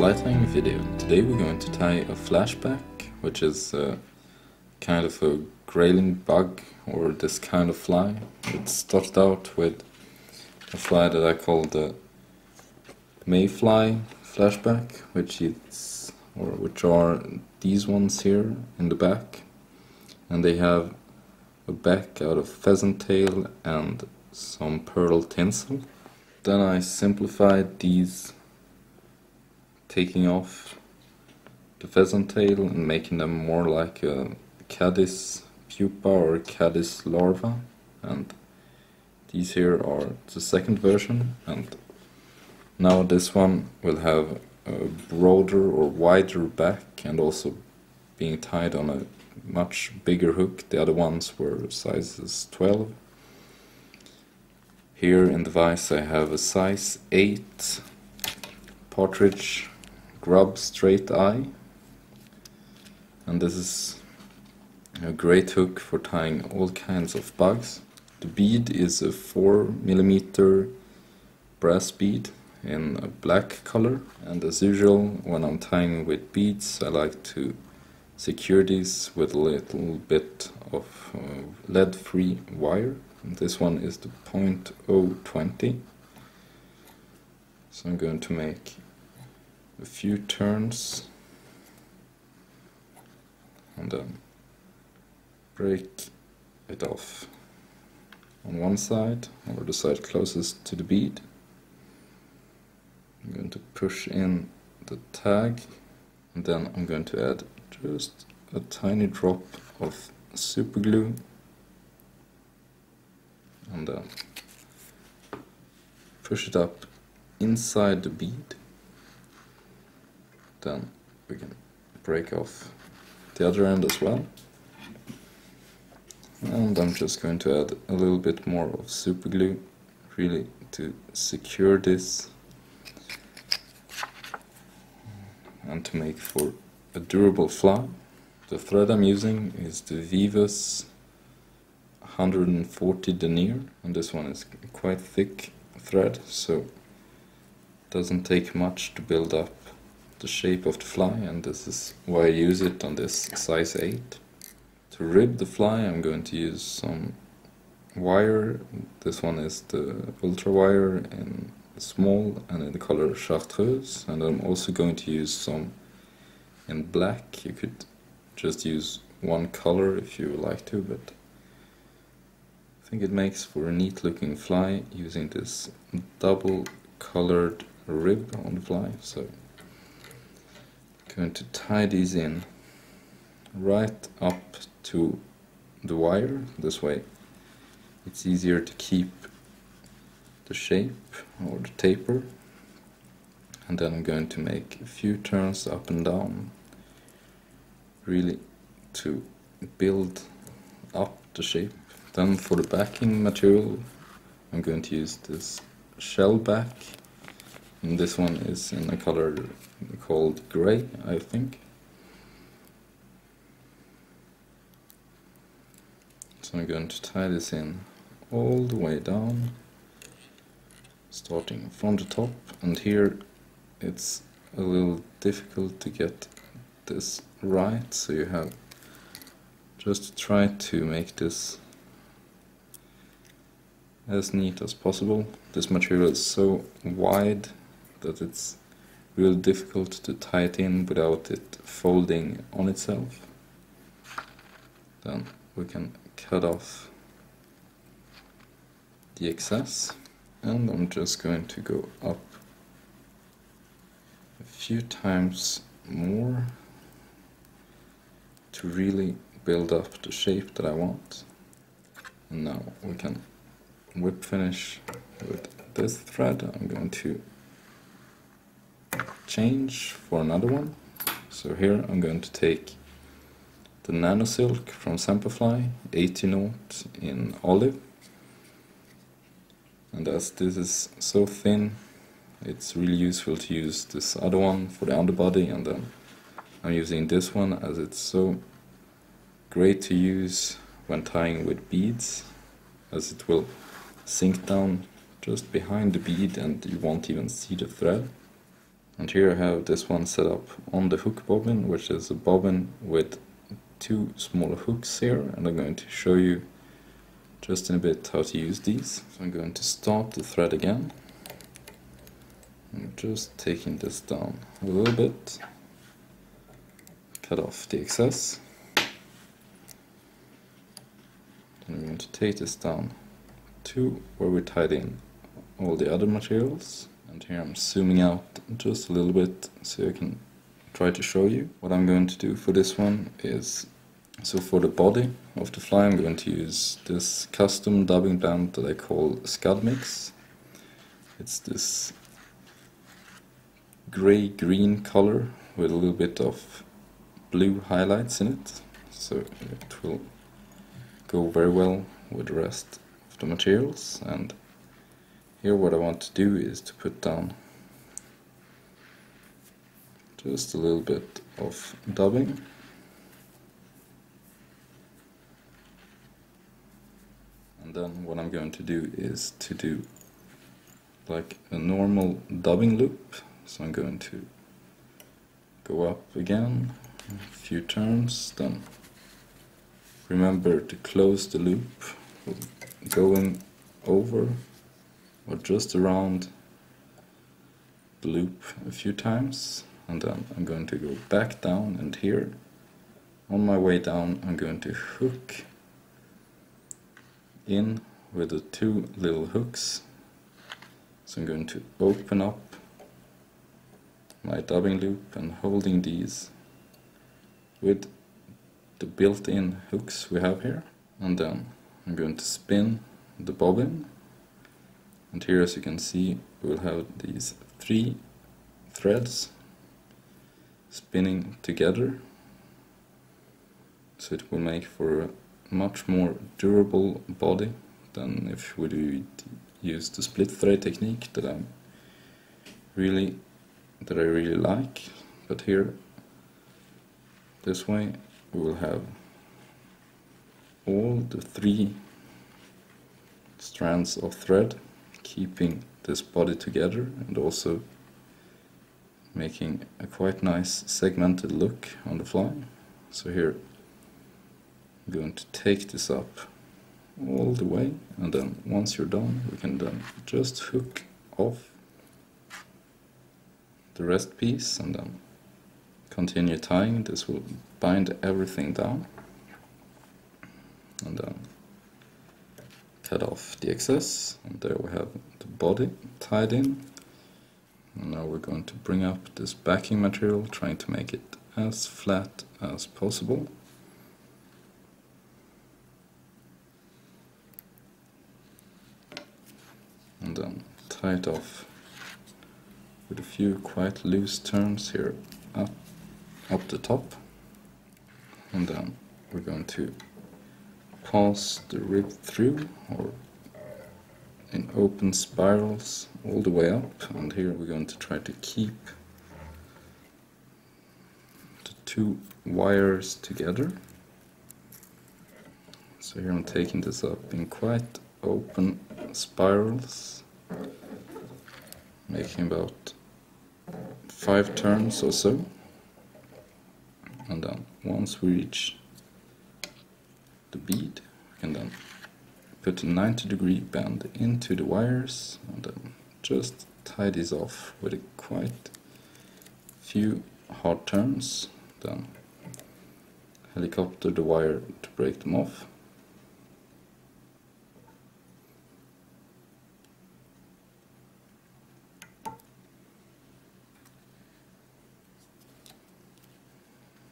everyone and welcome to this fly tying video. Today we're going to tie a flashback, which is uh, kind of a grayling bug or this kind of fly. It started out with a fly that I call the mayfly flashback, which is or which are these ones here in the back, and they have a back out of pheasant tail and some pearl tinsel. Then I simplified these taking off the pheasant tail and making them more like a caddis pupa or caddis larva and these here are the second version and now this one will have a broader or wider back and also being tied on a much bigger hook. The other ones were sizes 12. Here in the vise I have a size 8 partridge grub straight eye. And this is a great hook for tying all kinds of bugs. The bead is a 4 millimeter brass bead in a black color. And as usual when I'm tying with beads I like to secure these with a little bit of uh, lead free wire. And this one is the 0.020 so I'm going to make a few turns. And then break it off. On one side or the side closest to the bead. I'm going to push in the tag. And then I'm going to add just a tiny drop of super glue. And then push it up inside the bead then we can break off the other end as well. And I'm just going to add a little bit more of super glue, really to secure this and to make for a durable fly. The thread I'm using is the Veevus 140 denier and this one is quite thick thread so it doesn't take much to build up the shape of the fly and this is why I use it on this size 8. To rib the fly I'm going to use some wire, this one is the ultra wire in small and in the color chartreuse and I'm also going to use some in black, you could just use one color if you like to but I think it makes for a neat looking fly using this double colored rib on the fly so going to tie these in right up to the wire. This way it's easier to keep the shape or the taper. And then I'm going to make a few turns up and down really to build up the shape. Then for the backing material I'm going to use this shell back and this one is in a color called gray, I think. So I'm going to tie this in all the way down, starting from the top, and here it's a little difficult to get this right, so you have just try to make this as neat as possible. This material is so wide that it's real difficult to tie it in without it folding on itself. Then we can cut off the excess and I'm just going to go up a few times more to really build up the shape that I want. And now we can whip finish with this thread. I'm going to change for another one. So here I'm going to take the Nano Silk from Semperfli, 80 knot in olive. And as this is so thin, it's really useful to use this other one for the underbody and then I'm using this one as it's so great to use when tying with beads as it will sink down just behind the bead and you won't even see the thread. And here I have this one set up on the hook bobbin, which is a bobbin with two smaller hooks here, and I'm going to show you just in a bit how to use these. So I'm going to start the thread again. I'm just taking this down a little bit, cut off the excess. Then I'm going to take this down to where we tied in all the other materials. And here I'm zooming out just a little bit so I can try to show you. What I'm going to do for this one is, so for the body of the fly I'm going to use this custom dubbing band that I call Scud Mix. It's this gray-green color with a little bit of blue highlights in it. So it will go very well with the rest of the materials and here what I want to do is to put down just a little bit of dubbing. And then what I'm going to do is to do like a normal dubbing loop. So I'm going to go up again a few turns then remember to close the loop. Going over or just around the loop a few times and then I'm going to go back down and here. On my way down I'm going to hook in with the two little hooks. So I'm going to open up my dubbing loop and holding these with the built-in hooks we have here. And then I'm going to spin the bobbin and here as you can see we'll have these three threads spinning together. So it will make for a much more durable body than if we use the split thread technique that I'm really that I really like. But here this way we will have all the three strands of thread keeping this body together and also making a quite nice segmented look on the fly. So here I'm going to take this up all the way and then once you're done we can then just hook off the rest piece and then continue tying. This will bind everything down and then cut off the excess and there we have the body tied in. And now we're going to bring up this backing material trying to make it as flat as possible. And then tie it off with a few quite loose turns here up, up the top. And then we're going to pass the rib through or uh, in open spirals all the way up. And here we're going to try to keep the two wires together. So here I'm taking this up in quite open spirals making about five turns or so. And then once we reach the bead. We can then put a 90 degree bend into the wires and then just tie these off with a quite few hard turns. Then helicopter the wire to break them off.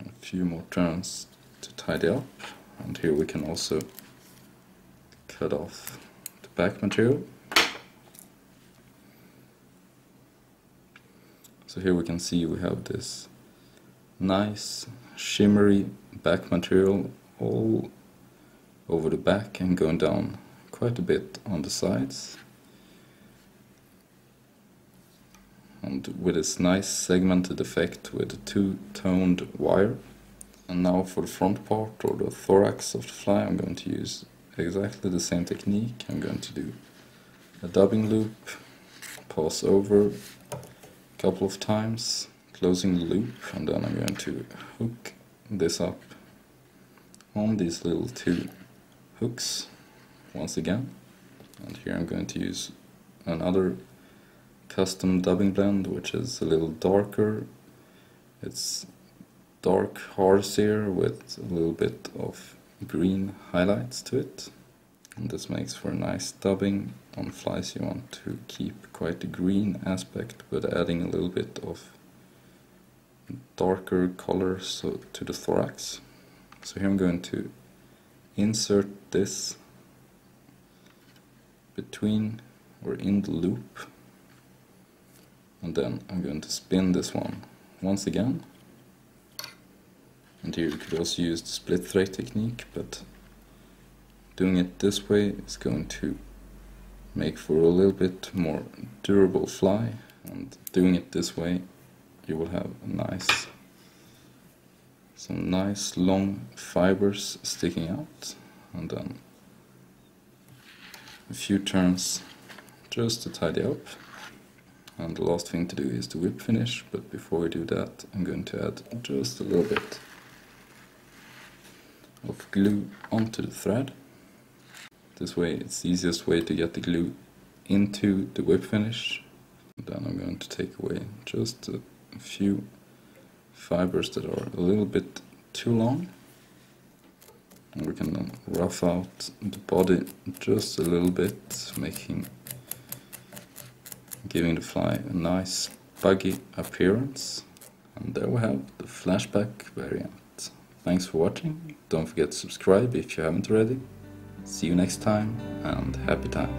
A few more turns to tidy up and here we can also cut off the back material. So here we can see we have this nice shimmery back material all over the back and going down quite a bit on the sides. And with this nice segmented effect with a two-toned wire and now for the front part or the thorax of the fly I'm going to use exactly the same technique. I'm going to do a dubbing loop, pass over, a couple of times, closing the loop, and then I'm going to hook this up on these little two hooks once again. And here I'm going to use another custom dubbing blend, which is a little darker. It's dark horsehair with a little bit of green highlights to it. And this makes for a nice dubbing on flies you want to keep quite a green aspect but adding a little bit of darker color so to the thorax. So here I'm going to insert this between or in the loop and then I'm going to spin this one once again and here you could also use the split thread technique but doing it this way is going to make for a little bit more durable fly and doing it this way you will have a nice some nice long fibers sticking out and then a few turns just to tidy up. And the last thing to do is the whip finish but before we do that I'm going to add just a little bit of glue onto the thread this way it's the easiest way to get the glue into the whip finish. Then I'm going to take away just a few fibers that are a little bit too long. And we can then rough out the body just a little bit, making giving the fly a nice buggy appearance. And there we have the flashback variant. Thanks for watching. Don't forget to subscribe if you haven't already. See you next time and happy time.